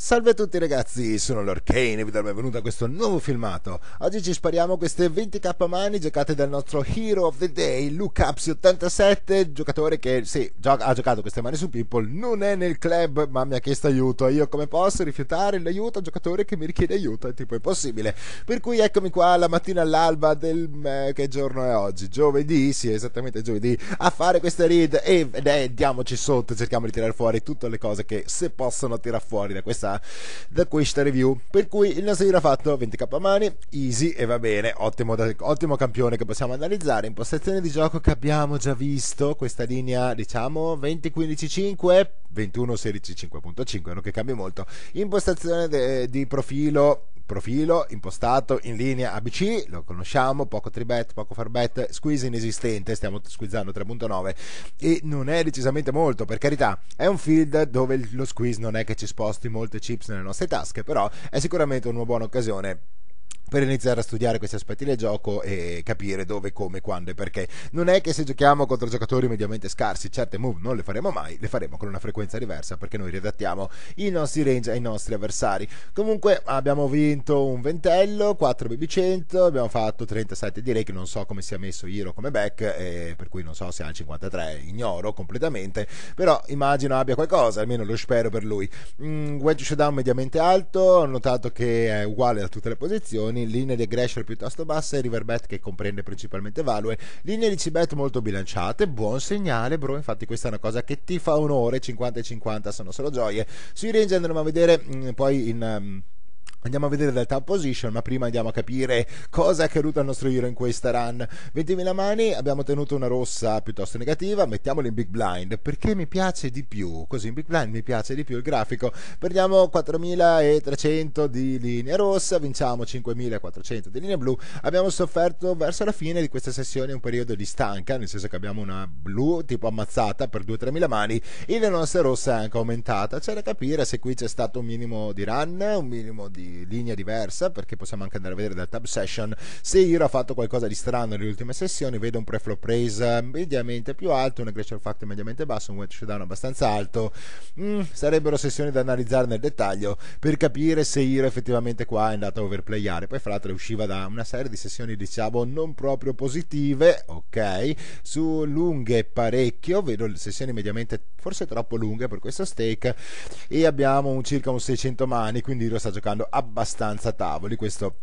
Salve a tutti ragazzi, sono l'Orcane e vi do il benvenuto a questo nuovo filmato. Oggi ci spariamo queste 20k mani giocate dal nostro Hero of the Day, Lucapsi87, giocatore che sì, gioca, ha giocato queste mani su People, non è nel club ma mi ha chiesto aiuto. Io come posso rifiutare l'aiuto a un giocatore che mi richiede aiuto? È tipo impossibile. Per cui eccomi qua la mattina all'alba del... Eh, che giorno è oggi? Giovedì, sì esattamente giovedì, a fare queste read e eh, diamoci sotto, cerchiamo di tirare fuori tutte le cose che se possono tirare fuori da questa questa, da questa review. Per cui il nostro giro ha fatto 20k mani, easy e va bene, ottimo, ottimo campione che possiamo analizzare. Impostazione di gioco che abbiamo già visto, questa linea diciamo 20-15-5, 21-16-5.5, non che cambia molto. Impostazione de, di profilo profilo impostato in linea ABC, lo conosciamo, poco tribet, poco farbet, squeeze inesistente, stiamo squeezando 3.9 e non è decisamente molto, per carità, è un field dove lo squeeze non è che ci sposti molte chips nelle nostre tasche, però è sicuramente una buona occasione per iniziare a studiare questi aspetti del gioco e capire dove, come, quando e perché. Non è che se giochiamo contro giocatori mediamente scarsi, certe move non le faremo mai, le faremo con una frequenza diversa perché noi ridattiamo i nostri range ai nostri avversari. Comunque abbiamo vinto un ventello, 4 BB100, abbiamo fatto 37 direi che non so come sia messo Hiro come back, eh, per cui non so se ha il 53, ignoro completamente, però immagino abbia qualcosa, almeno lo spero per lui. Mm, wedge showdown mediamente alto, ho notato che è uguale da tutte le posizioni posizioni, linee di aggression piuttosto basse, riverbet che comprende principalmente value, linee di cibet molto bilanciate, buon segnale bro, infatti questa è una cosa che ti fa onore, 50 e 50 sono solo gioie. Sui range andremo a vedere mh, mm, poi in... Um, Andiamo a vedere la top position, ma prima andiamo a capire cosa è accaduto al nostro hero in questa run. 20.000 mani, abbiamo tenuto una rossa piuttosto negativa, mettiamola in big blind perché mi piace di più. Così in big blind mi piace di più il grafico. Perdiamo 4.300 di linea rossa, vinciamo 5.400 di linea blu. Abbiamo sofferto verso la fine di questa sessione un periodo di stanca, nel senso che abbiamo una blu tipo ammazzata per 2-3.000 mani e la nostra rossa è anche aumentata. C'è da capire se qui c'è stato un minimo di run, un minimo di linea diversa perché possiamo anche andare a vedere dal tab session se Iro ha fatto qualcosa di strano nelle ultime sessioni vedo un preflow praise mediamente più alto un aggression factor mediamente basso un wet showdown abbastanza alto. Mm, sarebbero sessioni da analizzare nel dettaglio per capire se Iro effettivamente qua è andato a overplayare. Poi fra l'altro usciva da una serie di sessioni diciamo non proprio positive ok? Su lunghe parecchio vedo sessioni mediamente forse troppo lunghe per questo stake e abbiamo un, circa un 600 mani quindi Iro sta giocando abbastanza tavoli. Questo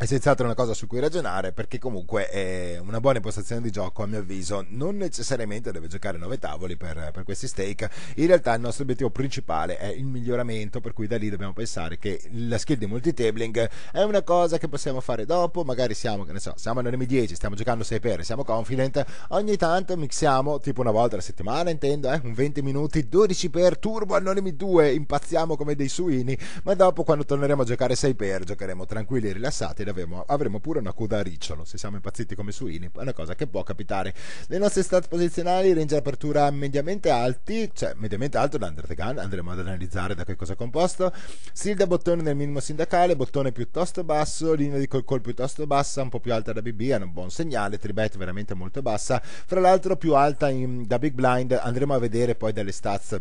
è senz'altro una cosa su cui ragionare? Perché comunque è una buona impostazione di gioco a mio avviso. Non necessariamente deve giocare 9 tavoli per, per, questi stake. In realtà il nostro obiettivo principale è il miglioramento per cui da lì dobbiamo pensare che la skill di multitabling è una cosa che possiamo fare dopo. Magari siamo, che ne so, siamo nell'M 10 stiamo giocando 6 per siamo confident. Ogni tanto mixiamo tipo una volta alla settimana intendo eh, un 20 minuti 12 per turbo anonimi 2 impazziamo come dei suini. Ma dopo quando torneremo a giocare 6 per giocheremo tranquilli e rilassati avremo, avremo pure una coda a ricciolo se siamo impazziti come suini, è una cosa che può capitare. Le nostre stat posizionali, range apertura mediamente alti, cioè mediamente alto da Gun, andremo ad analizzare da che cosa è composto. Silda bottone nel minimo sindacale, bottone piuttosto basso, linea di col col piuttosto bassa, un po' più alta da BB, è un buon segnale, tribet veramente molto bassa, fra l'altro più alta in, da Big Blind, andremo a vedere poi dalle stats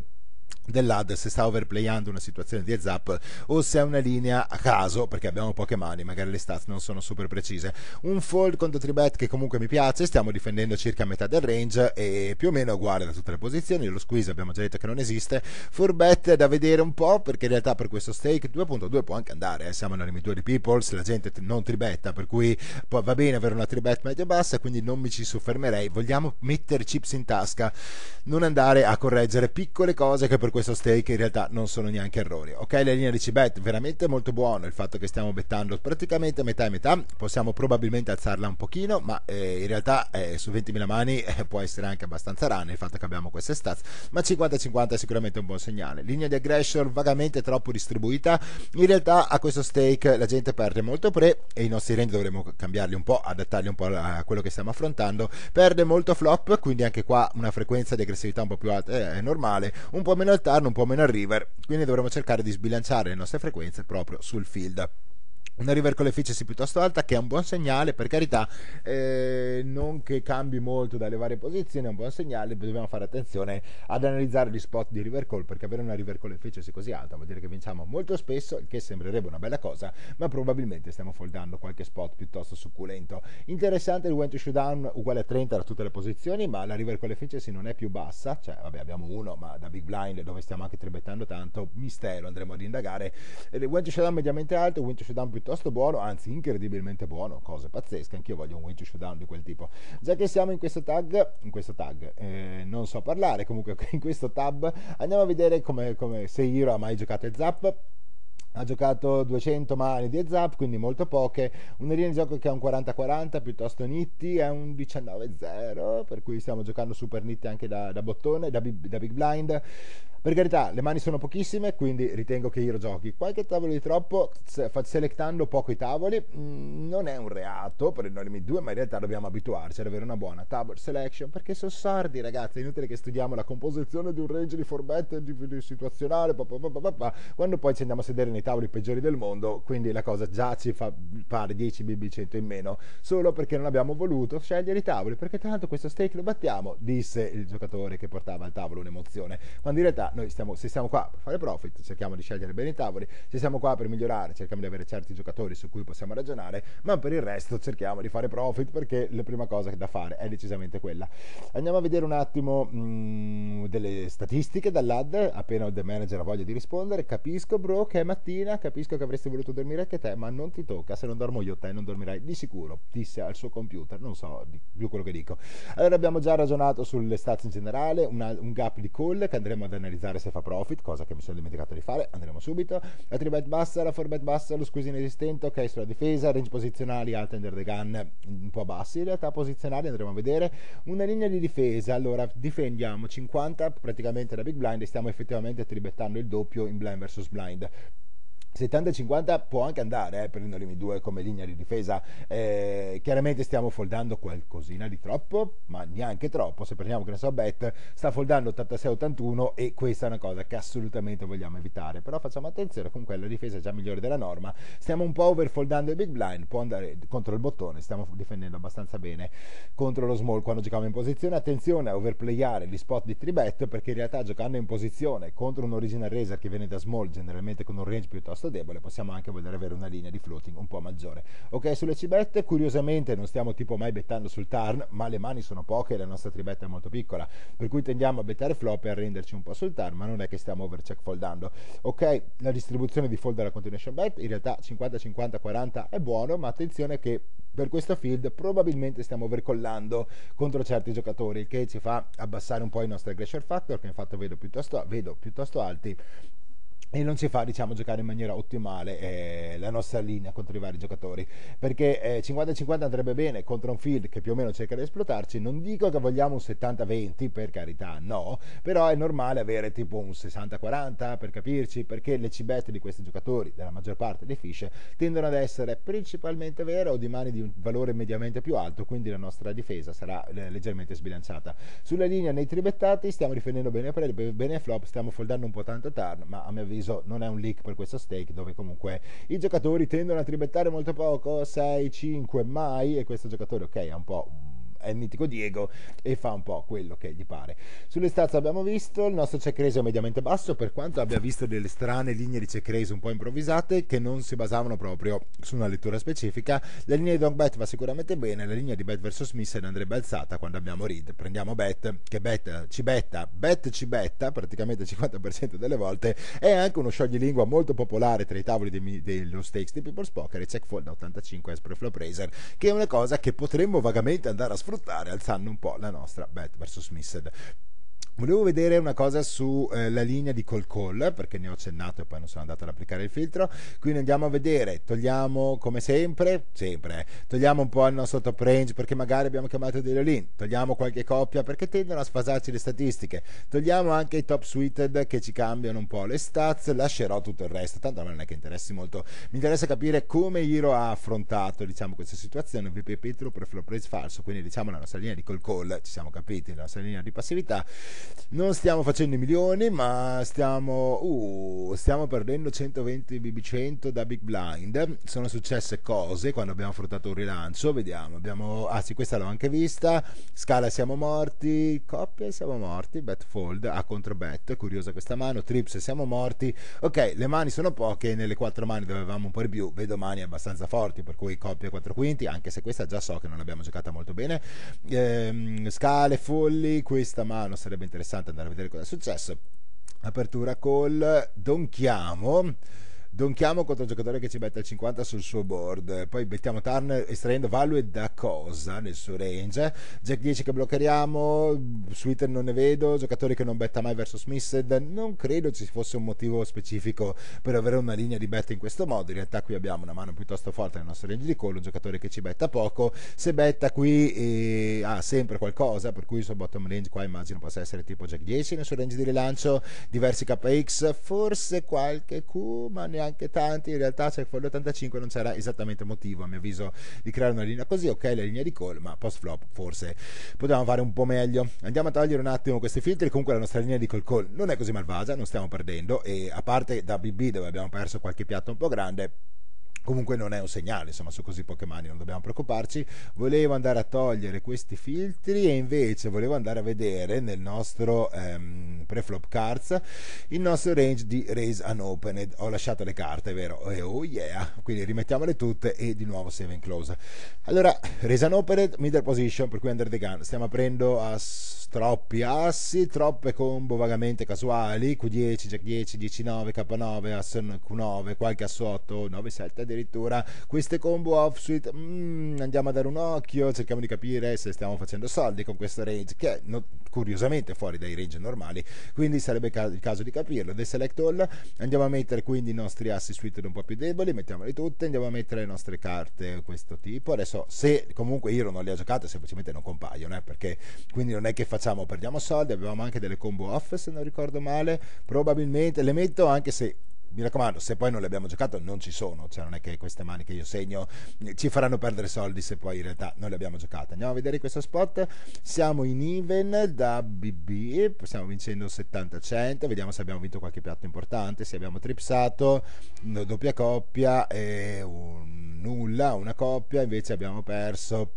dell'AD se sta overplayando una situazione di up o se è una linea a caso perché abbiamo poche mani magari le stats non sono super precise un fold contro tribet che comunque mi piace stiamo difendendo circa metà del range e più o meno uguale da tutte le posizioni lo squeeze abbiamo già detto che non esiste forbet da vedere un po' perché in realtà per questo stake 2.2 può anche andare eh. siamo nelle di peoples la gente non tribetta per cui va bene avere una tribet medio bassa quindi non mi ci soffermerei vogliamo mettere chips in tasca non andare a correggere piccole cose che per questo stake in realtà non sono neanche errori. Ok, la linea di C-Bet veramente molto buono, il fatto che stiamo bettando praticamente metà e metà, possiamo probabilmente alzarla un pochino, ma eh, in realtà eh, su 20.000 mani eh, può essere anche abbastanza rana il fatto che abbiamo queste stats, ma 50-50 è sicuramente un buon segnale. Linea di aggression vagamente troppo distribuita, in realtà a questo stake la gente perde molto pre e i nostri range dovremo cambiarli un po', adattarli un po' a quello che stiamo affrontando, perde molto flop, quindi anche qua una frequenza di aggressività un po' più alta è normale, un po' meno al turn, un po' meno al river, quindi dovremo cercare di sbilanciare le nostre frequenze proprio sul field. Una river con l'efficiency piuttosto alta che è un buon segnale per carità eh, non che cambi molto dalle varie posizioni è un buon segnale dobbiamo fare attenzione ad analizzare gli spot di river call perché avere una river con l'efficiency così alta vuol dire che vinciamo molto spesso il che sembrerebbe una bella cosa ma probabilmente stiamo foldando qualche spot piuttosto succulento. Interessante il went to showdown uguale a 30 da tutte le posizioni ma la river con l'efficiency non è più bassa cioè vabbè abbiamo uno ma da big blind dove stiamo anche tribettando tanto mistero andremo ad indagare. Il went to showdown mediamente alto went to showdown piuttosto piuttosto buono, anzi incredibilmente buono, cose pazzesche, anch'io voglio un win to showdown di quel tipo. Già che siamo in questo tag, in questo tag, eh, non so parlare, comunque in questo tab, andiamo a vedere come, come se Hiro ha mai giocato il Zap ha giocato 200 mani di zap, quindi molto poche, una di gioco che è un 40-40 piuttosto nitti, è un 19-0, per cui stiamo giocando super nitti anche da, da bottone, da, da, big blind. Per carità, le mani sono pochissime, quindi ritengo che Hiro giochi qualche tavolo di troppo, selectando poco i tavoli. Mm, non è un reato per il Nolimi 2, ma in realtà dobbiamo abituarci ad avere una buona table selection, perché sono sordi ragazzi, è inutile che studiamo la composizione di un range di forbet di, di situazionale, pa, pa, pa, quando poi ci andiamo a sedere nei tavoli peggiori del mondo, quindi la cosa già ci fa fare 10 BB100 in meno, solo perché non abbiamo voluto scegliere i tavoli, perché tanto questo stake lo battiamo, disse il giocatore che portava al tavolo un'emozione, quando in realtà noi stiamo, se siamo qua per fare profit, cerchiamo di scegliere bene i tavoli, se siamo qua per migliorare, cerchiamo di avere certi giocatori su cui possiamo ragionare, ma per il resto cerchiamo di fare profit perché la prima cosa da fare è decisamente quella. Andiamo a vedere un attimo mh, mm, delle statistiche dall'ad, appena il Manager ha voglia di rispondere, capisco bro che è mattina, capisco che avresti voluto dormire anche te, ma non ti tocca, se non dormo io te non dormirai di sicuro, disse al suo computer, non so più quello che dico. Allora abbiamo già ragionato sulle stats in generale, una, un gap di call che andremo ad analizzare se fa profit, cosa che mi sono dimenticato di fare, andremo subito. La 3 bet bassa, la 4 bet bassa, lo squeeze inesistente, ok sulla difesa, range posizionali alta under the gun un po' bassi, in realtà posizionali andremo a vedere. Una linea di difesa, allora difendiamo 50 praticamente da big blind e stiamo effettivamente tribettando il doppio in blind versus blind. 70-50 può anche andare eh, per il Norimi 2 come linea di difesa. Eh, chiaramente stiamo foldando qualcosina di troppo, ma neanche troppo. Se prendiamo che ne so, Bet sta foldando 86-81 e questa è una cosa che assolutamente vogliamo evitare. Però facciamo attenzione, comunque la difesa è già migliore della norma. Stiamo un po' overfoldando il big blind, può andare contro il bottone, stiamo difendendo abbastanza bene contro lo small quando giochiamo in posizione. Attenzione a overplayare gli spot di 3 perché in realtà giocando in posizione contro un original racer che viene da small, generalmente con un range piuttosto piuttosto debole, possiamo anche voler avere una linea di floating un po' maggiore. Ok, sulle cibette, curiosamente non stiamo tipo mai bettando sul turn, ma le mani sono poche e la nostra tribetta è molto piccola, per cui tendiamo a bettare flop e a renderci un po' sul turn, ma non è che stiamo overcheck foldando. Ok, la distribuzione di fold della continuation bet, in realtà 50-50-40 è buono, ma attenzione che per questo field probabilmente stiamo overcollando contro certi giocatori, il che ci fa abbassare un po' i nostri aggression factor, che infatti vedo piuttosto, vedo piuttosto alti e non ci fa diciamo giocare in maniera ottimale eh, la nostra linea contro i vari giocatori. Perché eh, 50-50 andrebbe bene contro un field che più o meno cerca di esplotarci. Non dico che vogliamo un 70-20 per carità no. Però è normale avere tipo un 60-40 per capirci perché le cibette di questi giocatori della maggior parte dei fish tendono ad essere principalmente vere o di mani di un valore mediamente più alto quindi la nostra difesa sarà eh, leggermente sbilanciata. Sulla linea nei tribettati stiamo difendendo bene, bene flop stiamo foldando un po' tanto turn ma a mio avviso non è un leak per questo stake dove comunque i giocatori tendono a tribettare molto poco 6, 5 mai e questo giocatore ok è un po' è il mitico Diego e fa un po' quello che gli pare. Sulle stats abbiamo visto il nostro raise è mediamente basso per quanto abbia visto delle strane linee di raise un po' improvvisate che non si basavano proprio su una lettura specifica. La linea di long bet va sicuramente bene, la linea di bet versus miss andrebbe alzata quando abbiamo read. Prendiamo bet che bet ci betta, bet ci betta praticamente il 50% delle volte è anche uno scioglilingua molto popolare tra i tavoli dello stakes di People's Poker e check fold da 85 Esper Flop Raiser che è una cosa che potremmo vagamente andare a sfruttare sfruttare alzando un po' la nostra bet versus missed. Volevo vedere una cosa sulla eh, linea di call call, perché ne ho accennato e poi non sono andato ad applicare il filtro. Quindi andiamo a vedere, togliamo come sempre, sempre, togliamo un po' il nostro top range perché magari abbiamo chiamato dei all togliamo qualche coppia perché tendono a sfasarci le statistiche, togliamo anche i top suited che ci cambiano un po' le stats, lascerò tutto il resto, tanto non è che interessi molto. Mi interessa capire come Hiro ha affrontato diciamo, questa situazione, VP true per flop raise falso, quindi diciamo la nostra linea di call call, ci siamo capiti, la nostra linea di passività non stiamo facendo i milioni, ma stiamo, uh, stiamo perdendo 120 BB100 da Big Blind. Sono successe cose quando abbiamo affrontato un rilancio. Vediamo, abbiamo, ah sì, questa l'ho anche vista. Scala siamo morti, coppia siamo morti. Bet fold a contro bet, curiosa questa mano. Trips siamo morti. Ok, le mani sono poche, nelle quattro mani dove avevamo un po' di più. Vedo mani abbastanza forti, per cui coppia 4 quinti, anche se questa già so che non l'abbiamo giocata molto bene. Ehm, scale, folli, questa mano sarebbe interessante andare a vedere cosa è successo. Apertura call, donchiamo donchiamo contro il giocatore che ci mette il 50 sul suo board. Poi mettiamo turn estraendo value da cosa nel suo range? Jack 10 che bloccheremo sweeter non ne vedo giocatori che non betta mai verso Smith non credo ci fosse un motivo specifico per avere una linea di bet in questo modo. In realtà qui abbiamo una mano piuttosto forte nel nostro range di call un giocatore che ci betta poco. Se betta qui eh, ha sempre qualcosa per cui il suo bottom range qua immagino possa essere tipo jack 10 nel suo range di rilancio. Diversi KX forse qualche Q ma ne neanche tanti, in realtà fuori l'85 non c'era esattamente motivo a mio avviso di creare una linea così, ok la linea di call, ma post flop forse potevamo fare un po' meglio. Andiamo a togliere un attimo questi filtri, comunque la nostra linea di call call non è così malvagia, non stiamo perdendo. E a parte da BB dove abbiamo perso qualche piatto un po' grande, comunque non è un segnale, insomma, su così poche mani non dobbiamo preoccuparci. Volevo andare a togliere questi filtri e invece volevo andare a vedere nel nostro ehm, preflop cards il nostro range di raise unopened. Ho lasciato le carte, vero? E oh yeah! Quindi rimettiamole tutte e di nuovo save and close. Allora, raise unopened, middle position, per cui under the gun. Stiamo aprendo a troppi assi, troppe combo vagamente casuali, Q10, Jack 10, 10-9, K9, Asso Q9, qualche Asso 8, 9-7 addirittura. Queste combo offsuit, mm, andiamo a dare un occhio, cerchiamo di capire se stiamo facendo soldi con questo range, che è no, curiosamente fuori dai range normali, quindi sarebbe ca- il caso di capirlo. The Select All, andiamo a mettere quindi i nostri assi suited un po' più deboli, mettiamoli tutte, andiamo a mettere le nostre carte questo tipo. Adesso, se comunque io non le ho giocate, semplicemente non compaiono, eh, perché quindi non è che facciamo? Perdiamo soldi, avevamo anche delle combo off se non ricordo male, probabilmente le metto anche se mi raccomando, se poi non le abbiamo giocato non ci sono, cioè non è che queste mani che io segno ci faranno perdere soldi se poi in realtà non le abbiamo giocate. Andiamo a vedere questo spot, siamo in even da BB, stiamo vincendo 70-100, vediamo se abbiamo vinto qualche piatto importante, se abbiamo tripsato, doppia coppia e un nulla, una coppia, invece abbiamo perso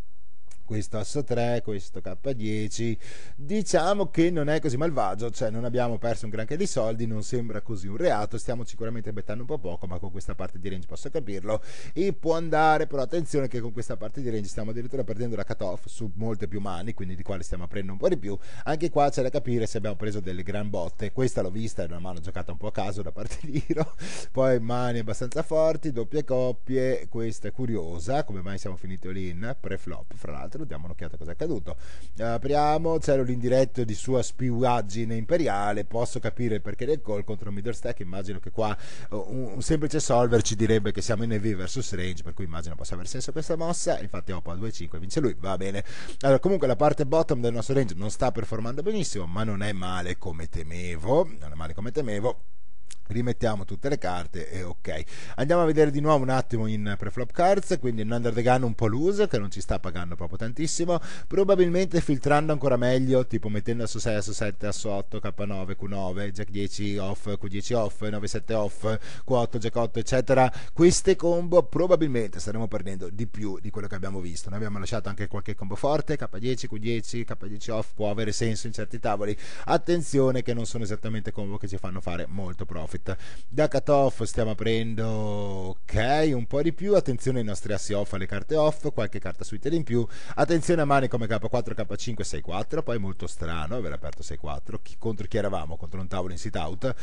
questo asso 3, questo K10, diciamo che non è così malvagio, cioè non abbiamo perso un granché di soldi, non sembra così un reato, stiamo sicuramente bettando un po' poco, ma con questa parte di range posso capirlo. E può andare, però attenzione che con questa parte di range stiamo addirittura perdendo la cut-off su molte più mani, quindi di quale stiamo aprendo un po' di più, anche qua c'è da capire se abbiamo preso delle gran botte, questa l'ho vista, è una mano giocata un po' a caso da parte di Hiro, poi mani abbastanza forti, doppie coppie, questa è curiosa, come mai siamo finiti all-in, pre-flop fra l'altro, l'altro diamo un'occhiata a cosa è accaduto. Uh, apriamo c'era l'indiretto di sua spiuaggine imperiale posso capire il perché del call contro middle stack immagino che qua uh, un, un, semplice solver ci direbbe che siamo in EV versus range per cui immagino possa aver senso questa mossa infatti Oppo a 2-5 vince lui va bene. Allora comunque la parte bottom del nostro range non sta performando benissimo ma non è male come temevo non è male come temevo rimettiamo tutte le carte e ok. Andiamo a vedere di nuovo un attimo in preflop cards quindi un under the gun un po' loose che non ci sta pagando proprio tantissimo. Probabilmente filtrando ancora meglio tipo mettendo asso 6 asso 7 asso 8 k9 q9 jack 10 off q10 off 9 7 off q8 jack 8 eccetera. Queste combo probabilmente staremo perdendo di più di quello che abbiamo visto. Noi abbiamo lasciato anche qualche combo forte k10 q10 k10 off può avere senso in certi tavoli. Attenzione che non sono esattamente combo che ci fanno fare molto profit Market. Da cut-off stiamo aprendo, ok, un po' di più. Attenzione ai nostri assi off, alle carte off, qualche carta suite in più. Attenzione a mani come K4, K5, 6-4. Poi molto strano aver aperto 6-4. Chi, contro chi eravamo? Contro un tavolo in sit out.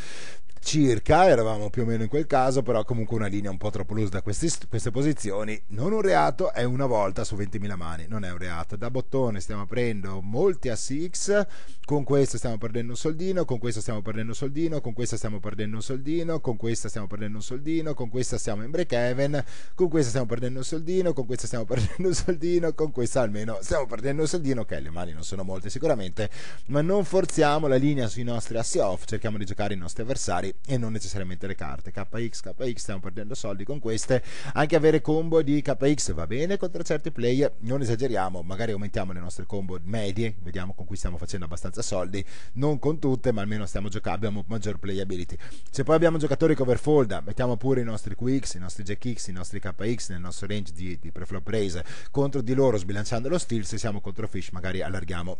Circa, eravamo più o meno in quel caso, però comunque una linea un po' troppo loose da questi, queste posizioni. Non un reato, è una volta su 20.000 mani, non è un reato. Da bottone stiamo aprendo molti assi X, con questo stiamo perdendo un soldino, con questo stiamo perdendo un soldino, con questo stiamo perdendo un soldino soldino, con questa stiamo perdendo un soldino, con questa stiamo in break even, con questa stiamo perdendo un soldino, con questa stiamo perdendo un soldino, con questa almeno stiamo perdendo un soldino, ok le mani non sono molte sicuramente, ma non forziamo la linea sui nostri assi off, cerchiamo di giocare i nostri avversari e non necessariamente le carte. KX, KX, stiamo perdendo soldi con queste, anche avere combo di KX va bene contro certi player, non esageriamo, magari aumentiamo le nostre combo medie, vediamo con cui stiamo facendo abbastanza soldi, non con tutte, ma almeno stiamo giocando, abbiamo maggior playability. Se poi abbiamo giocatori che overfolda, mettiamo pure i nostri QX, i nostri JackX, i nostri KX nel nostro range di, di preflop raise contro di loro sbilanciando lo steal, se siamo contro Fish magari allarghiamo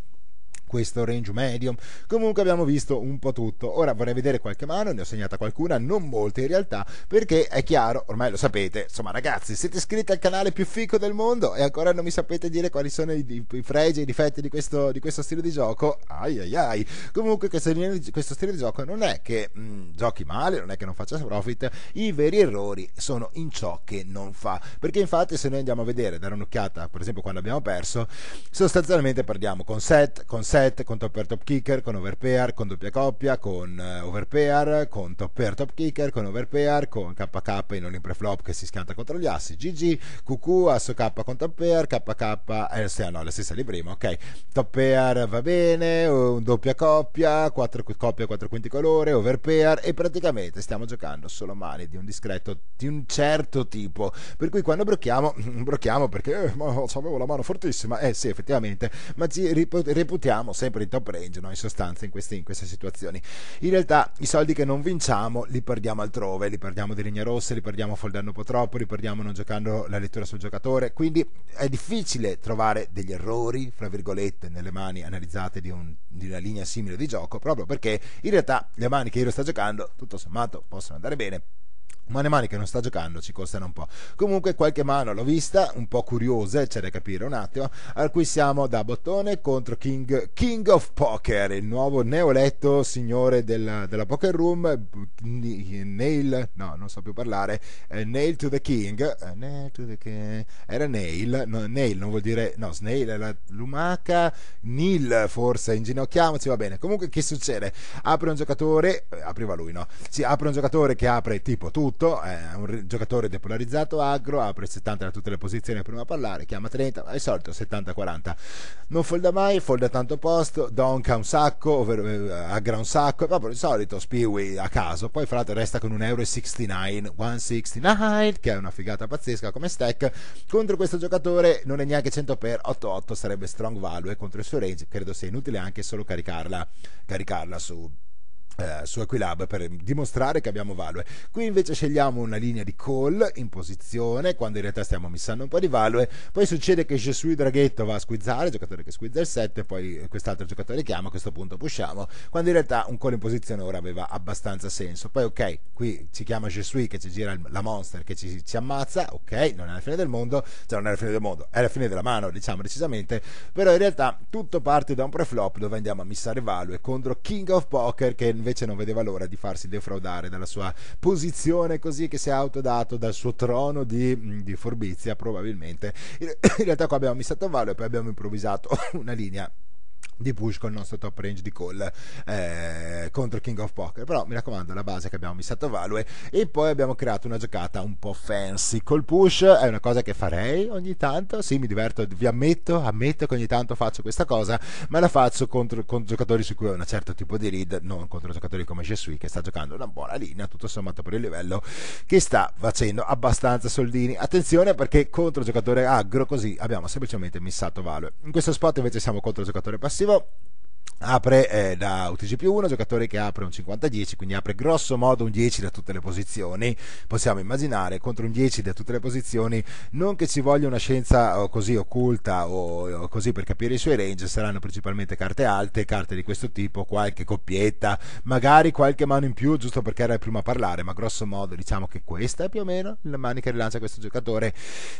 questo range medium. Comunque abbiamo visto un po' tutto. Ora vorrei vedere qualche mano, ne ho segnata qualcuna, non molte in realtà, perché è chiaro, ormai lo sapete, insomma ragazzi, siete iscritti al canale più fico del mondo e ancora non mi sapete dire quali sono i, i, i fregi e i difetti di questo, di questo, stile di gioco. Ai ai ai. Comunque questo, questo stile di gioco non è che mh, mm, giochi male, non è che non faccia profit, i veri errori sono in ciò che non fa. Perché infatti se noi andiamo a vedere, dare un'occhiata, per esempio quando abbiamo perso, sostanzialmente perdiamo con set, con set set, con topper top kicker, con overpair, con doppia coppia, con uh, overpair, con topper top kicker, con overpair, con KK in un preflop che si schianta contro gli assi, GG, QQ, asso K con topper, KK, eh, sì, no, la stessa di prima, ok, topper va bene, un doppia coppia, 4 coppie, 4 quinti colore, overpair e praticamente stiamo giocando solo mani di un discreto, di un certo tipo, per cui quando brocchiamo, brocchiamo perché eh, avevo la mano fortissima, eh sì effettivamente, ma ci reputiamo siamo sempre in top range, no? in sostanza, in queste, in queste, situazioni. In realtà i soldi che non vinciamo li perdiamo altrove, li perdiamo di linee rosse, li perdiamo foldando un po' troppo, li perdiamo non giocando la lettura sul giocatore, quindi è difficile trovare degli errori, fra virgolette, nelle mani analizzate di, un, di una linea simile di gioco, proprio perché in realtà le mani che io sto giocando, tutto sommato, possono andare bene ma le mani che non sta giocando ci costano un po'. Comunque qualche mano l'ho vista, un po' curiose, c'è da capire un attimo, al cui siamo da bottone contro King, King of Poker, il nuovo neoletto signore della, della Poker Room, Nail, no, non so più parlare, eh, Nail to the King, eh, Nail to the King, era Nail, no, Nail non vuol dire, no, Snail era lumaca, Nil forse, inginocchiamoci, va bene. Comunque che succede? Apre un giocatore, eh, apriva lui, no? Si apre un giocatore che apre tipo tutto, tutto, è un giocatore depolarizzato agro, apre 70 da tutte le posizioni prima a parlare, chiama 30, al solito 70-40. Non folda mai, folda tanto posto, donca un sacco, ovvero eh, aggra un sacco, proprio il solito spiwi a caso, poi fra l'altro resta con un euro 69, 169, che è una figata pazzesca come stack, contro questo giocatore non è neanche 100 per 8-8, sarebbe strong value, contro il suo range. Credo sia inutile anche solo caricarla, caricarla su eh, su Equilab per dimostrare che abbiamo value. Qui invece scegliamo una linea di call in posizione quando in realtà stiamo missando un po' di value. Poi succede che Jesui Draghetto va a squizzare, il giocatore che squizza il 7, poi quest'altro giocatore chiama, a questo punto pushiamo. Quando in realtà un call in posizione ora aveva abbastanza senso. Poi ok, qui ci chiama Jesui che ci gira la monster che ci, ci ammazza, ok, non è la fine del mondo, cioè non è la fine del mondo, è la fine della mano, diciamo decisamente, però in realtà tutto parte da un preflop dove andiamo a missare value contro King of Poker che invece invece non vedeva l'ora di farsi defraudare dalla sua posizione così che si è autodato dal suo trono di, di forbizia probabilmente. In realtà qua abbiamo missato a vallo e poi abbiamo improvvisato una linea di push con il nostro top range di call eh, contro King of Poker. Però mi raccomando la base che abbiamo missato value. E poi abbiamo creato una giocata un po' fancy col push. È una cosa che farei ogni tanto. Sì mi diverto vi ammetto ammetto che ogni tanto faccio questa cosa ma la faccio contro, con giocatori su cui ho un certo tipo di read non contro giocatori come Jesui che sta giocando una buona linea tutto sommato per il livello che sta facendo abbastanza soldini. Attenzione perché contro giocatore aggro così abbiamo semplicemente missato value. In questo spot invece siamo contro giocatore passivo up apre eh, da UTG più 1, giocatore che apre un 50-10, quindi apre grosso modo un 10 da tutte le posizioni. Possiamo immaginare contro un 10 da tutte le posizioni, non che ci voglia una scienza oh, così occulta o, così per capire i suoi range, saranno principalmente carte alte, carte di questo tipo, qualche coppietta, magari qualche mano in più, giusto perché era il primo a parlare, ma grosso modo diciamo che questa è più o meno la mano che rilancia questo giocatore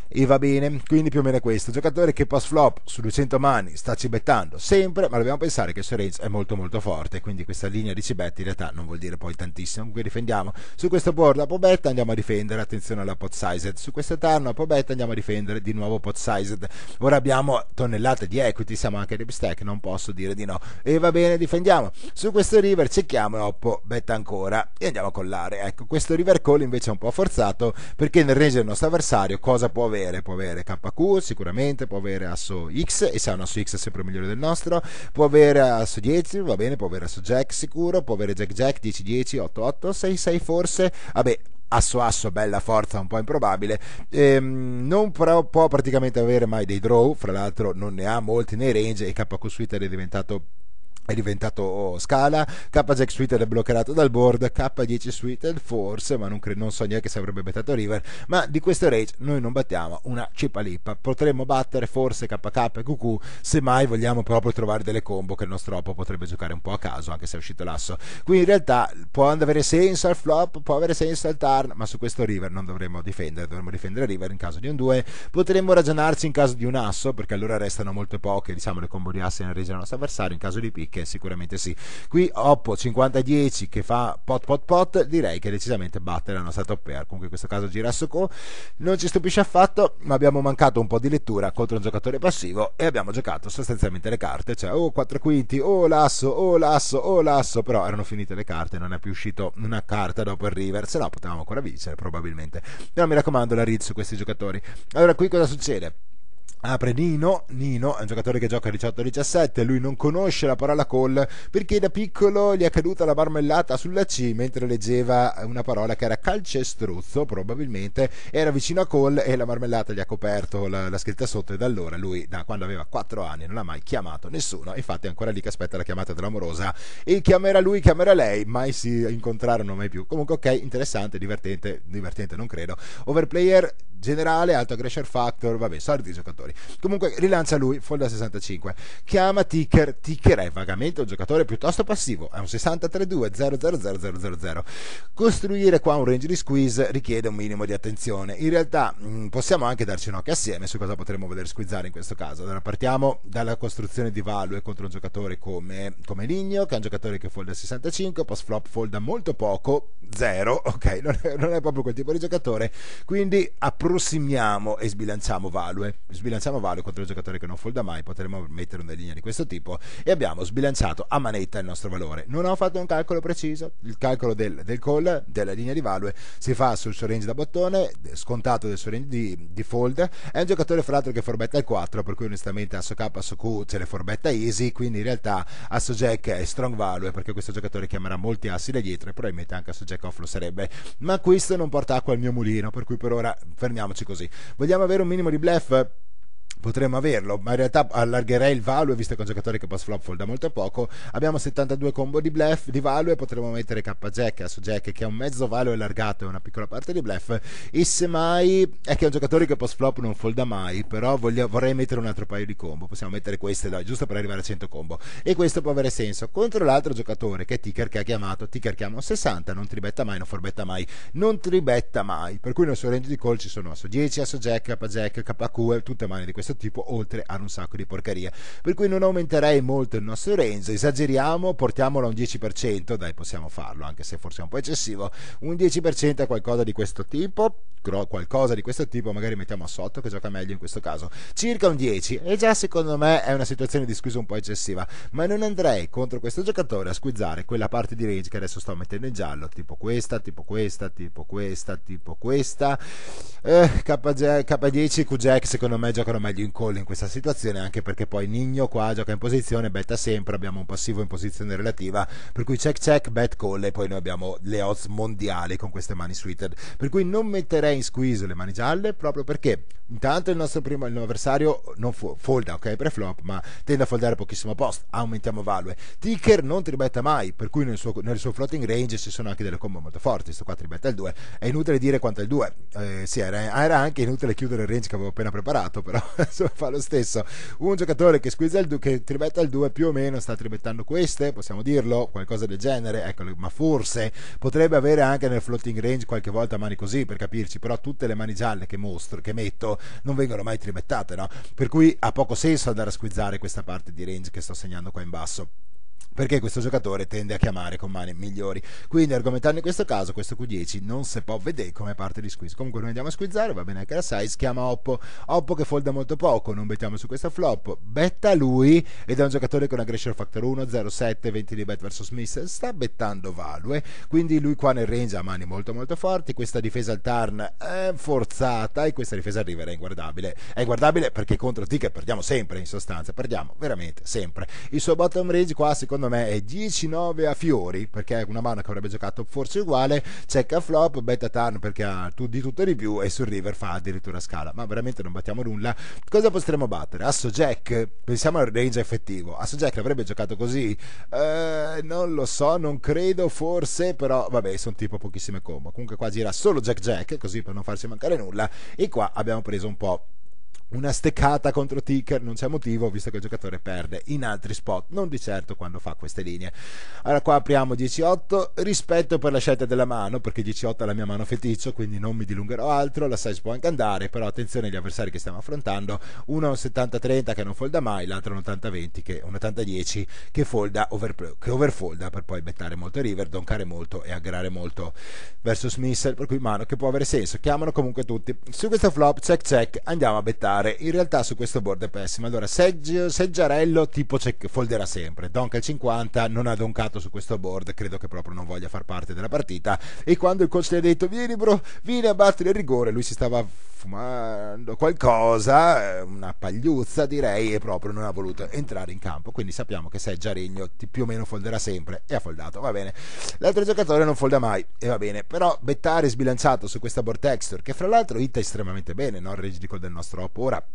e va bene, quindi più o meno questo. Giocatore che post flop su 200 mani sta cibettando sempre, ma dobbiamo pensare che suo range è molto molto forte, quindi questa linea di cibetti in realtà non vuol dire poi tantissimo. Comunque difendiamo. Su questo board a Pobetta andiamo a difendere, attenzione alla pot sized. Su questo turn a Pobetta andiamo a difendere di nuovo pot sized. Ora abbiamo tonnellate di equity, siamo anche rip stack, non posso dire di no. E va bene, difendiamo. Su questo river cerchiamo e Oppo betta ancora e andiamo a collare. Ecco, questo river call invece è un po' forzato perché nel range del nostro avversario cosa può avere? Può avere KQ sicuramente, può avere asso X e se ha un asso X è sempre migliore del nostro, può avere asso 10, va bene, può avere asso Jack sicuro, può avere Jack Jack 10 10 8 8 6 6 forse. Vabbè, asso asso, bella forza, un po' improbabile. Ehm, non però può praticamente avere mai dei draw, fra l'altro non ne ha molti nei range e KQ Suite è diventato è diventato Scala, K-Jack Suited è bloccato dal board, K10 Suited forse, ma non, cre- non so neanche se avrebbe bettato River, ma di questo rage noi non battiamo una cipalippa, potremmo battere forse KK e QQ, se mai vogliamo proprio trovare delle combo che il nostro Oppo potrebbe giocare un po' a caso, anche se è uscito l'asso. Quindi in realtà può avere senso al flop, può avere senso al turn, ma su questo River non dovremmo difendere, dovremmo difendere River in caso di un 2, potremmo ragionarci in caso di un asso, perché allora restano molto poche, diciamo, le combo di assi nel range del nostro avversario, in caso di picche che sicuramente sì. Qui Oppo 50-10 che fa pot pot pot, direi che decisamente batte la nostra top pair. Comunque in questo caso gira Soko non ci stupisce affatto, ma abbiamo mancato un po' di lettura contro un giocatore passivo e abbiamo giocato sostanzialmente le carte, cioè oh, 4 quinti, oh, l'asso, oh, l'asso, o l'asso, però erano finite le carte, non è più uscito una carta dopo il river, se no potevamo ancora vincere probabilmente. Però mi raccomando la read su questi giocatori. Allora qui cosa succede? Apre Nino, Nino è un giocatore che gioca a 18-17, lui non conosce la parola call perché da piccolo gli è caduta la marmellata sulla C mentre leggeva una parola che era calcestruzzo, probabilmente era vicino a call e la marmellata gli ha coperto la, la scritta sotto e da allora lui da quando aveva 4 anni non ha mai chiamato nessuno, infatti è ancora lì che aspetta la chiamata dell'amorosa e chiamerà lui, chiamerà lei, mai si incontrarono mai più. Comunque ok, interessante, divertente, divertente non credo. Overplayer generale, alto aggression factor, vabbè, soliti giocatori. Comunque rilancia lui, fold da 65. Chiama Ticker, Ticker è vagamente un giocatore piuttosto passivo, è un 63-2, 00000. Costruire qua un range di squeeze richiede un minimo di attenzione. In realtà mh, mm, possiamo anche darci un occhio assieme su cosa potremmo voler squizzare in questo caso. Allora partiamo dalla costruzione di value contro un giocatore come, come Ligno, che è un giocatore che folda 65, post flop folda molto poco, 0, ok, non è, non è proprio quel tipo di giocatore, quindi approssimiamo e sbilanciamo value. Sbilanciamo value contro il giocatore che non folda mai, potremmo mettere una linea di questo tipo e abbiamo sbilanciato a manetta il nostro valore. Non ho fatto un calcolo preciso, il calcolo del, del call, della linea di value, si fa sul suo range da bottone, scontato del suo range di, di fold. È un giocatore fra l'altro che forbetta il 4, per cui onestamente Asso K, Asso Q ce le forbetta easy, quindi in realtà Asso Jack è strong value perché questo giocatore chiamerà molti assi da dietro e probabilmente anche Asso Jack off lo sarebbe. Ma questo non porta acqua al mio mulino, per cui per ora fermiamo fermiamoci così. Vogliamo avere un minimo di bluff? Potremmo averlo, ma in realtà allargherei il value visto che è un giocatore che post flop folda molto poco. Abbiamo 72 combo di bluff di value, potremmo mettere K Jack, Asso Jack che è un mezzo value allargato e una piccola parte di bluff. E semmai è che è un giocatore che post flop non folda mai, però voglio, vorrei mettere un altro paio di combo. Possiamo mettere queste dai, giusto per arrivare a 100 combo. E questo può avere senso. Contro l'altro giocatore che è Ticker che ha chiamato, Ticker chiama un 60, non tribetta mai, non forbetta mai, non tribetta mai. Per cui nel suo range di call ci sono Asso 10, Asso Jack, K Jack, KQ, tutte mani di questo tipo, oltre ad un sacco di porcheria. Per cui non aumenterei molto il nostro range, esageriamo, portiamolo a un 10%, dai possiamo farlo, anche se forse è un po' eccessivo, un 10% è qualcosa di questo tipo, qualcosa di questo tipo magari mettiamo a sotto che gioca meglio in questo caso, circa un 10 e già secondo me è una situazione di squeeze un po' eccessiva, ma non andrei contro questo giocatore a squizzare quella parte di range che adesso sto mettendo in giallo, tipo questa, tipo questa, tipo questa, tipo questa, eh, K10 Q Jack secondo me giocano meglio in call in questa situazione anche perché poi Nigno qua gioca in posizione, betta sempre, abbiamo un passivo in posizione relativa, per cui check check, bet call e poi noi abbiamo le odds mondiali con queste mani suited, per cui non metterei in squeeze le mani gialle proprio perché intanto il nostro primo il avversario non fu, folda, ok, per flop, ma tende a foldare pochissimo post, aumentiamo value. Ticker non tribetta mai, per cui nel suo, nel suo floating range ci sono anche delle combo molto forti, sto qua tribetta il 2, è inutile dire quanto è il 2, eh, sì, era, era, anche inutile chiudere il range che avevo appena preparato, però fa lo stesso. Un giocatore che squizza il 2, che tribetta il 2 più o meno sta tribettando queste, possiamo dirlo, qualcosa del genere, eccolo, ma forse potrebbe avere anche nel floating range qualche volta mani così per capirci, però tutte le mani gialle che mostro, che metto non vengono mai tribettate, no? Per cui ha poco senso andare a squizzare questa parte di range che sto segnando qua in basso. Perché questo giocatore tende a chiamare con mani migliori. Quindi argomentando in questo caso questo Q10 non si può vedere come parte di squeeze. Comunque noi andiamo a squizzare, va bene anche la size, chiama Oppo, Oppo che folda molto poco, non bettiamo su questa flop, betta lui ed è un giocatore con aggression factor 1, 0,7, 20 di bet versus Smith, sta bettando value, quindi lui qua nel range ha mani molto molto forti, questa difesa al turn è forzata e questa difesa al river è inguardabile. È inguardabile perché contro ticket perdiamo sempre in sostanza, perdiamo veramente sempre. Il suo bottom range qua secondo me è 10-9 a fiori, perché è una mano che avrebbe giocato forse uguale, check a flop, beta turn perché ha di tutto di più e sul river fa addirittura scala, ma veramente non battiamo nulla. Cosa potremmo battere? Asso Jack, pensiamo al range effettivo, Asso Jack l'avrebbe giocato così? Eh, non lo so, non credo, forse, però vabbè, sono tipo pochissime combo. Comunque qua gira solo Jack Jack, così per non farci mancare nulla, e qua abbiamo preso un po' una steccata contro Ticker non c'è motivo visto che il giocatore perde in altri spot non di certo quando fa queste linee. Allora qua apriamo 10-8 rispetto per la scelta della mano perché 10-8 è la mia mano feticcio quindi non mi dilungherò altro la size può anche andare però attenzione agli avversari che stiamo affrontando uno è un 70-30 che non folda mai l'altro è un 80-20 che un 80-10 che folda over, che overfolda per poi bettare molto river doncare molto e aggregare molto versus missile per cui mano che può avere senso chiamano comunque tutti. Su questo flop check check andiamo a bettare fare. In realtà su questo board è pessimo. Allora, Segg- Seggiarello tipo check- folderà sempre. Donk il 50 non ha doncato su questo board, credo che proprio non voglia far parte della partita. E quando il coach gli ha detto vieni bro, vieni a battere il rigore, lui si stava fumando qualcosa, eh, una pagliuzza direi, e proprio non ha voluto entrare in campo. Quindi sappiamo che Seggiaregno più o meno folderà sempre e ha foldato, va bene. L'altro giocatore non folda mai e va bene, però bettare sbilanciato su questa board texture, che fra l'altro hitta estremamente bene, no? il rage del nostro oppo ora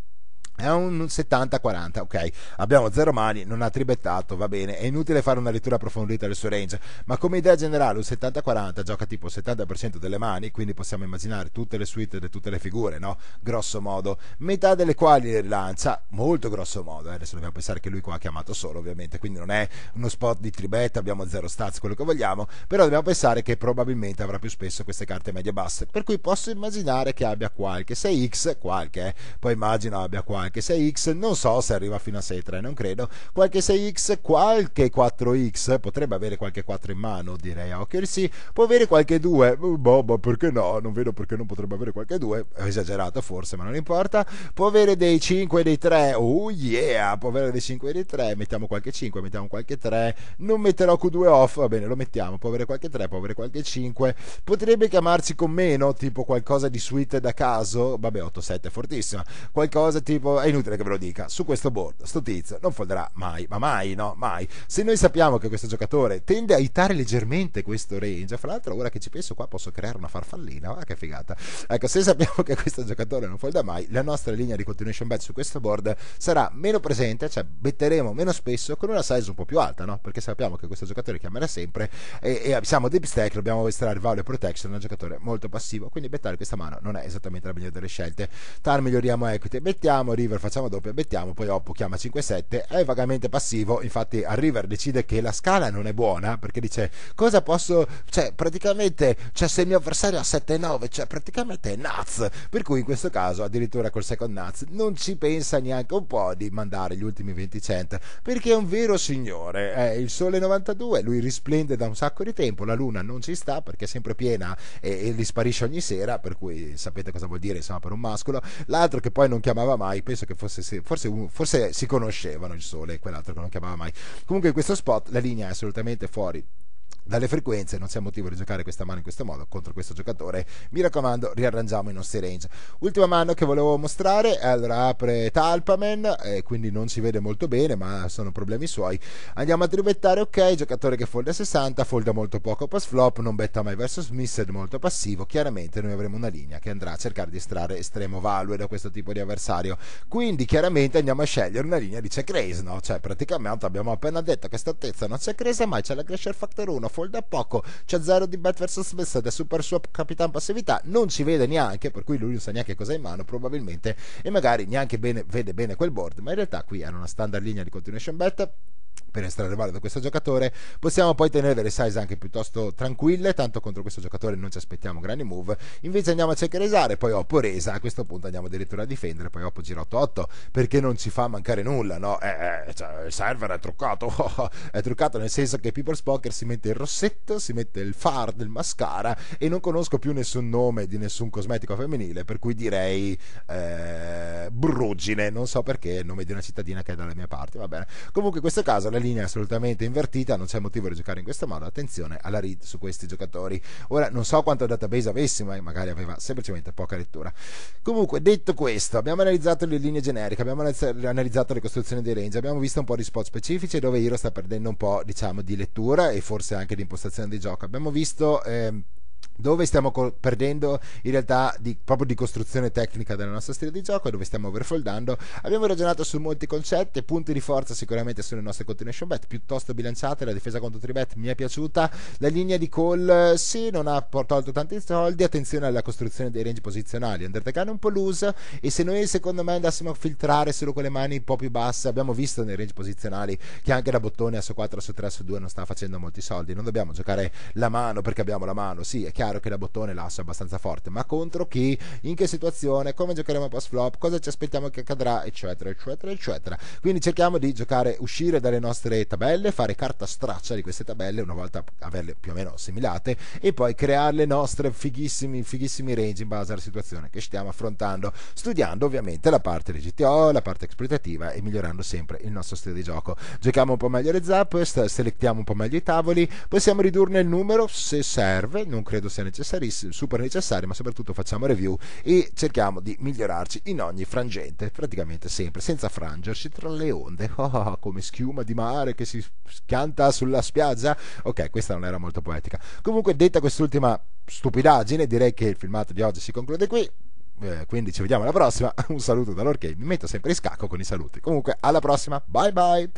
è un 70-40, ok. Abbiamo zero mani, non ha tribettato, va bene. È inutile fare una lettura approfondita del suo range, ma come idea generale un 70-40 gioca tipo il 70% delle mani, quindi possiamo immaginare tutte le suite di tutte le figure, no? Grosso modo. Metà delle quali lancia, molto grosso modo. Eh? Adesso dobbiamo pensare che lui qua ha chiamato solo, ovviamente, quindi non è uno spot di tribetta, abbiamo zero stats, quello che vogliamo, però dobbiamo pensare che probabilmente avrà più spesso queste carte medie-basse, per cui posso immaginare che abbia qualche 6x, qualche, eh? poi immagino abbia qualche qualche 6x, non so se arriva fino a 6.3, non credo, qualche 6x, qualche 4x, potrebbe avere qualche 4 in mano, direi a occhio sì, può avere qualche 2, boh, boh, perché no, non vedo perché non potrebbe avere qualche 2, è esagerato forse, ma non importa, può avere dei 5 e dei 3, oh yeah, può avere dei 5 e dei 3, mettiamo qualche 5, mettiamo qualche 3, non metterò Q2 off, va bene, lo mettiamo, può avere qualche 3, può avere qualche 5, potrebbe chiamarci con meno, tipo qualcosa di suite da caso, vabbè 8-7 è fortissima, qualcosa tipo è inutile che ve lo dica, su questo board sto tizio non folderà mai, ma mai, no, mai. Se noi sappiamo che questo giocatore tende a itare leggermente questo range, fra l'altro ora che ci penso qua posso creare una farfallina, ah che figata. Ecco, se sappiamo che questo giocatore non folda mai, la nostra linea di continuation bet su questo board sarà meno presente, cioè betteremo meno spesso con una size un po' più alta, no? Perché sappiamo che questo giocatore chiamerà sempre e, e siamo deep stack, dobbiamo estrarre value protection, è un giocatore molto passivo, quindi bettare questa mano non è esattamente la migliore delle scelte. Tar miglioriamo equity, bettiamo, River facciamo doppia, bettiamo, poi Oppo chiama 5-7, è vagamente passivo, infatti a River decide che la scala non è buona perché dice cosa posso, cioè praticamente, cioè se il mio avversario ha 7-9, cioè praticamente è nuts, per cui in questo caso addirittura col second nuts non ci pensa neanche un po' di mandare gli ultimi 20 cent, perché è un vero signore, è il sole 92, lui risplende da un sacco di tempo, la luna non ci sta perché è sempre piena e, e gli sparisce ogni sera, per cui sapete cosa vuol dire insomma per un mascolo, l'altro che poi non chiamava mai, penso che fosse, forse, forse si conoscevano il sole e quell'altro che non chiamava mai. Comunque in questo spot la linea è assolutamente fuori dalle frequenze, non c'è motivo di giocare questa mano in questo modo contro questo giocatore. Mi raccomando, riarrangiamo i nostri range. Ultima mano che volevo mostrare, allora apre Talpaman, e quindi non si vede molto bene, ma sono problemi suoi. Andiamo a tribettare, ok, giocatore che folda 60, folda molto poco post flop, non betta mai verso Smith, molto passivo. Chiaramente noi avremo una linea che andrà a cercare di estrarre estremo value da questo tipo di avversario. Quindi chiaramente andiamo a scegliere una linea di check raise, no? Cioè praticamente abbiamo appena detto che st'altezza non check raise mai, c'è la Glacier Factor 1 folda poco, c'è zero di bet vs Smith è super sua capitan passività, non ci vede neanche, per cui lui non sa neanche cosa ha in mano probabilmente e magari neanche bene, vede bene quel board, ma in realtà qui è una standard linea di continuation bet per estrarre valore da questo giocatore. Possiamo poi tenere delle size anche piuttosto tranquille, tanto contro questo giocatore non ci aspettiamo grandi move. Invece andiamo a cercheresare, poi Oppo resa, a questo punto andiamo addirittura a difendere, poi Oppo gira 8-8 perché non ci fa mancare nulla, no? Eh, eh, cioè, il server è truccato, è truccato nel senso che People's Poker si mette il rossetto, si mette il far del mascara e non conosco più nessun nome di nessun cosmetico femminile, per cui direi eh, Bruggine, non so perché è il nome di una cittadina che è dalle mie parti, va bene. Comunque in questo caso la linea assolutamente invertita, non c'è motivo di giocare in questo modo, attenzione alla read su questi giocatori. Ora non so quanto database avessi, ma magari aveva semplicemente poca lettura. Comunque, detto questo, abbiamo analizzato le linee generiche, abbiamo analizzato le costruzioni dei range, abbiamo visto un po' di spot specifici dove Hero sta perdendo un po' diciamo di lettura e forse anche di impostazione di gioco. Abbiamo visto eh, dove stiamo co- perdendo in realtà di, proprio di costruzione tecnica della nostra stile di gioco, dove stiamo overfoldando. Abbiamo ragionato su molti concetti, punti di forza sicuramente sono le nostre continuation bet, piuttosto bilanciate, la difesa contro tribet mi è piaciuta, la linea di call sì, non ha tolto tanti soldi, attenzione alla costruzione dei range posizionali, Undertake è un po' loose. E se noi secondo me andassimo a filtrare solo con le mani un po' più basse, abbiamo visto nei range posizionali che anche la bottone a su 4, su 3, su 2 non sta facendo molti soldi, non dobbiamo giocare la mano perché abbiamo la mano, sì, è chiaro chiaro che da bottone l'asso è abbastanza forte, ma contro chi, in che situazione, come giocheremo post flop, cosa ci aspettiamo che accadrà, eccetera, eccetera, eccetera. Quindi cerchiamo di giocare, uscire dalle nostre tabelle, fare carta straccia di queste tabelle, una volta averle più o meno assimilate, e poi creare le nostre fighissimi, fighissimi range in base alla situazione che stiamo affrontando, studiando ovviamente la parte di GTO, la parte esploitativa e migliorando sempre il nostro stile di gioco. Giochiamo un po' meglio le zap, selettiamo un po' meglio i tavoli, possiamo ridurne il numero se serve, non credo sia super necessario, ma soprattutto facciamo review e cerchiamo di migliorarci in ogni frangente, praticamente sempre, senza frangerci tra le onde, oh, come schiuma di mare che si canta sulla spiaggia. Ok, questa non era molto poetica. Comunque, detta quest'ultima stupidaggine, direi che il filmato di oggi si conclude qui. Eh, quindi ci vediamo alla prossima. Un saluto da Lorche. Mi metto sempre in scacco con i saluti. Comunque, alla prossima. Bye bye.